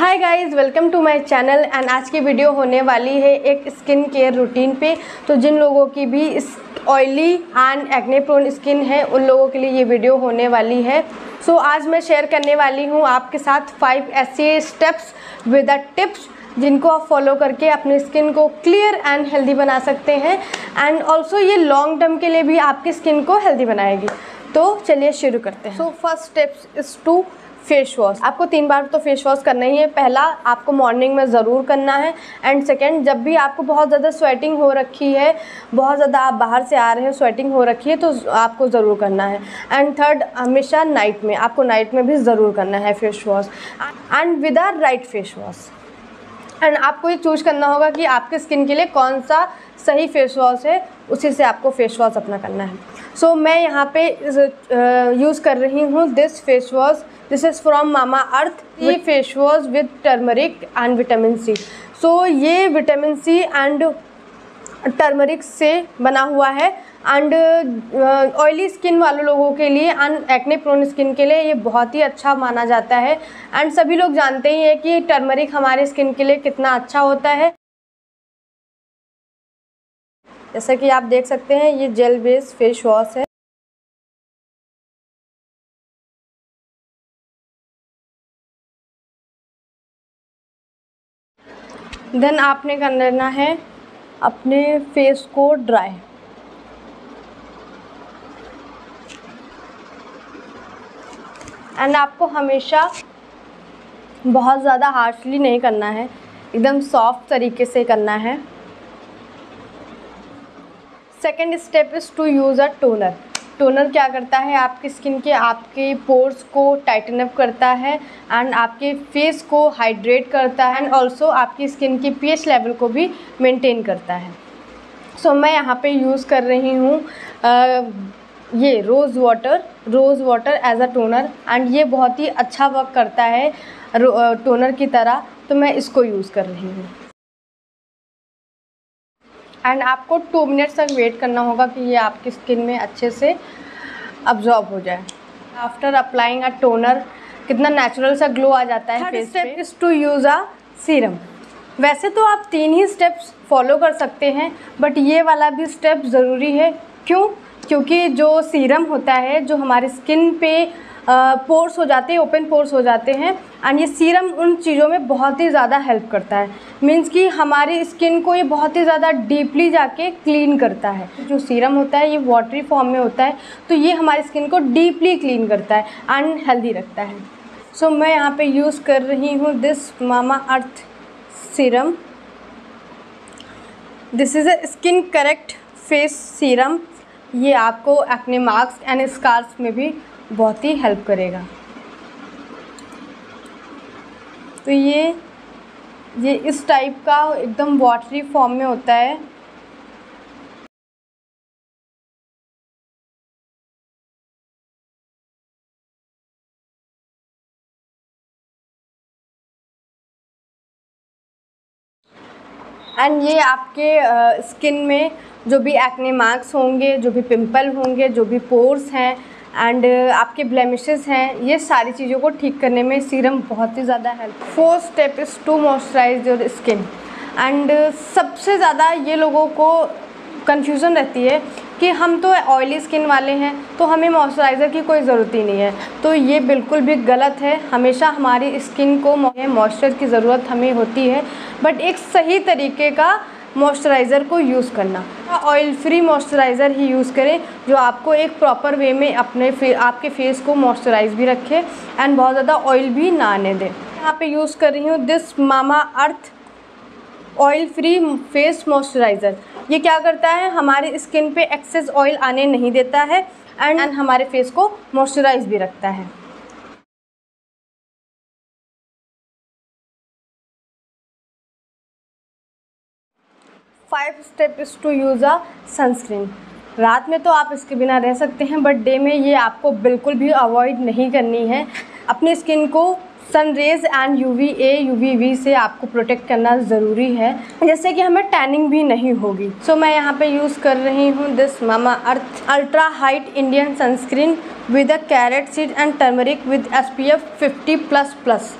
Hi guys welcome to my channel and आज की video होने वाली है एक स्किन केयर रूटीन पे। तो जिन लोगों की भी oily and acne prone skin है उन लोगों के लिए ये वीडियो होने वाली है। सो so, आज मैं शेयर करने वाली हूँ आपके साथ फाइव ऐसे स्टेप्स विद अ टिप्स जिनको आप फॉलो करके अपनी स्किन को क्लियर एंड हेल्दी बना सकते हैं। एंड ऑल्सो ये लॉन्ग टर्म के लिए भी आपकी स्किन को हेल्दी बनाएगी। तो चलिए शुरू करते हैं। So first steps is to face wash. आपको तीन बार तो फेस वॉश करना ही है। पहला आपको मॉर्निंग में ज़रूर करना है। एंड सेकेंड जब भी आपको बहुत ज़्यादा स्वेटिंग हो रखी है बहुत ज़्यादा आप बाहर से आ रहे हैं स्वेटिंग हो रखी है तो आपको ज़रूर करना है। एंड थर्ड हमेशा नाइट में आपको नाइट में भी ज़रूर करना है face wash and with our right face wash and आपको ये चूज़ करना होगा कि आपके स्किन के लिए कौन सा सही फेस वॉश है उसी से आपको फेस वॉश अपना करना है। सो so, मैं यहाँ पे यूज़ कर रही हूँ this face wash this is from Mama Earth ये face wash with turmeric and vitamin C so ये विटामिन सी एंड टर्मरिक से बना हुआ है एंड ऑयली स्किन वाले लोगों के लिए एंड एक्ने प्रोन स्किन के लिए ये बहुत ही अच्छा माना जाता है एंड सभी लोग जानते ही हैं कि टर्मरिक हमारे स्किन के लिए कितना अच्छा होता है। जैसा कि आप देख सकते हैं ये जेल बेस्ड फेस वॉश है। देन आपने कर लेना है? अपने फेस को ड्राई एंड आपको हमेशा बहुत ज़्यादा हार्शली नहीं करना है. एकदम सॉफ्ट तरीके से करना है. Second step is to use a toner toner क्या करता है? आपकी स्किन के आपके पोर्स को टाइटन अप करता है एंड आपके फेस को हाइड्रेट करता है एंड ऑल्सो आपकी स्किन की पीएच लेवल को भी मेंटेन करता है। सो so, मैं यहाँ पे यूज़ कर रही हूँ ये rose water rose water as a toner and ये बहुत ही अच्छा वर्क करता है टोनर की तरह। तो मैं इसको यूज़ कर रही हूँ। एंड आपको टू मिनट्स तक वेट करना होगा कि ये आपकी स्किन में अच्छे से अब्जॉर्ब हो जाए। आफ्टर अप्लाइंग अ टोनर कितना नेचुरल सा ग्लो आ जाता है face step is to use a serum वैसे तो आप तीन ही स्टेप्स फॉलो कर सकते हैं बट ये वाला भी स्टेप ज़रूरी है। क्यों? क्योंकि जो सीरम होता है जो हमारे स्किन पे पोर्स हो जाते हैं ओपन पोर्स हो जाते हैं एंड ये सीरम उन चीज़ों में बहुत ही ज़्यादा हेल्प करता है। मीन्स कि हमारी स्किन को ये बहुत ही ज़्यादा डीपली जाके क्लीन करता है। जो सीरम होता है ये वाटरी फॉर्म में होता है तो ये हमारी स्किन को डीपली क्लीन करता है एंड हेल्दी रखता है। सो so, मैं यहाँ पे यूज़ कर रही हूँ this Mama Earth serum this is a skin correct face serum ये आपको अपने मार्क्स एंड स्कार्स में भी बहुत ही हेल्प करेगा। तो ये ये इस टाइप का एकदम वाटरी फॉर्म में होता है। एंड ये आपके स्किन में जो भी एक्ने मार्क्स होंगे, जो भी पिंपल होंगे, जो भी पोर्स हैं एंड आपके ब्लेमिशेस हैं, ये सारी चीज़ों को ठीक करने में सीरम बहुत ही ज़्यादा help fourth step is to moisturise your skin and सबसे ज़्यादा ये लोगों को कन्फ्यूज़न रहती है कि हम तो ऑयली स्किन वाले हैं तो हमें मॉइस्चराइज़र की कोई ज़रूरत ही नहीं है। तो ये बिल्कुल भी गलत है। हमेशा हमारी स्किन को मॉइस्चर की ज़रूरत हमें होती है। बट एक सही तरीके का मॉइस्चराइज़र को यूज़ करना। ऑयल फ्री मॉइस्चराइज़र ही यूज़ करें जो आपको एक प्रॉपर वे में अपने फे, आपके फेस को मॉइस्चराइज भी रखे एंड बहुत ज़्यादा ऑयल भी ना आने दें। यहाँ पे यूज़ कर रही हूँ this Mama Earth oil free face moisturiser ये क्या करता है? हमारे स्किन पे एक्सेस ऑयल आने नहीं देता है एंड हमारे फेस को मॉइस्चराइज भी रखता है। Five step is to use a sunscreen रात में तो आप इसके बिना रह सकते हैं बट डे में ये आपको बिल्कुल भी अवॉइड नहीं करनी है। अपनी स्किन को sun rays and U V A U V V से आपको प्रोटेक्ट करना ज़रूरी है। जैसे कि हमें टैनिंग भी नहीं होगी। सो so, मैं यहाँ पे यूज़ कर रही हूँ this Mamaearth ultra height Indian sunscreen with a carrot seed and turmeric with S P F fifty plus plus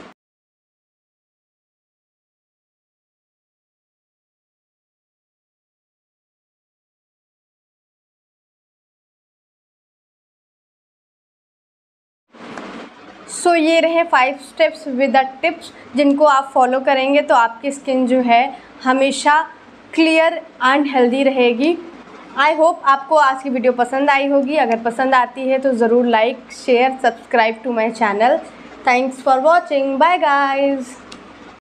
so so, ये रहे five steps with the tips जिनको आप फॉलो करेंगे तो आपकी स्किन जो है हमेशा क्लियर एंड हेल्दी रहेगी। आई होप आपको आज की वीडियो पसंद आई होगी। अगर पसंद आती है तो ज़रूर like share subscribe to my channel thanks for watching bye guys